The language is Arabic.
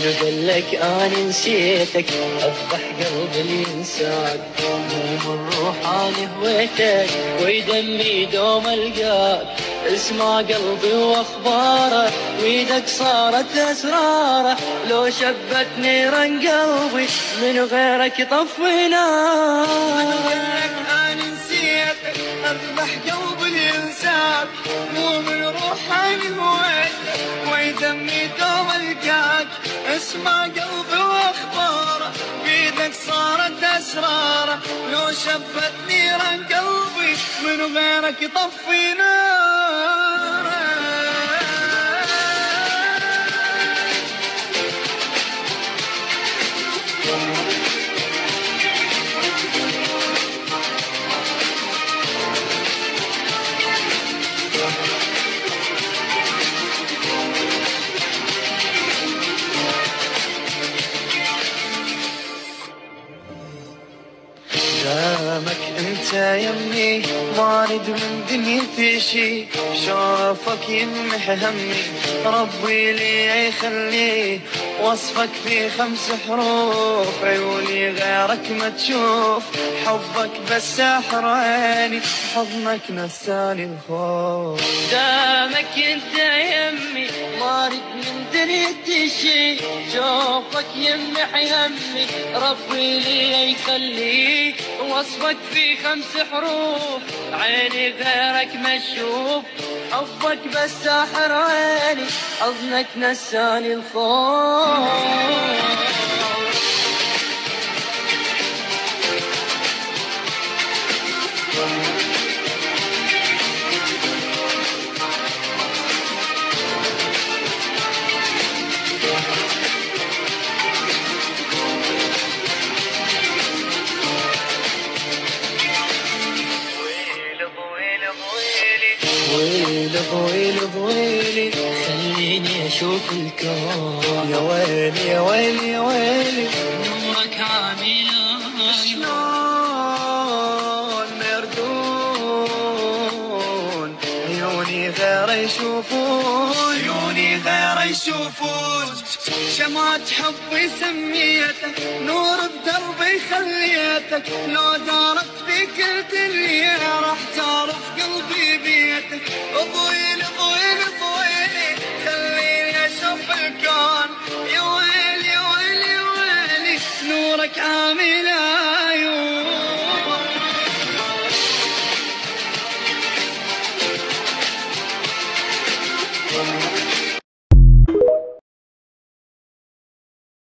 من قلك أنا نسيتك أذبح قلبي اللي ينساك مو من روحاني هويتك ويدمي دوم ألقاك. اسمع قلبي وأخباره ويدك صارت أسراره. لو شبت نيرا قلبي من غيرك طفي نار أنا اذبح قلبي ينساك مو من روحاني هويتك ويدمي دوم القاك. اسمع قلبي وأخباره بيدك صارت أسراره. لو شبت نيران قلبي من غيرك يطفي ناره دامك انت يمي ما اريد من دنيتي شي شوفك يمح همي ربي لي يخلي. وصفك في خمس حروف عيوني غيرك ما تشوف. حبك بس ساحر عيني حضنك نساني الخوف. دامك انت يمي ما اريد من دنيتي شي شوفك يمح يمي ربي لي يخليك. وصفك في خمس حروف عيني غيرك ما تشوف حبك بس ساحر عيني حضنك نساني الخوف. ويلي ويلي ويلي خليني أشوف الكون. يا ويلي يا ويلي يا ويلي نورك عامل شلون مردون عيوني غير يشوفون. عيوني غير يشوفون. شمعة حبي سميتك نور بدربي خليتك. لو دارت بك الدنيا لك عامل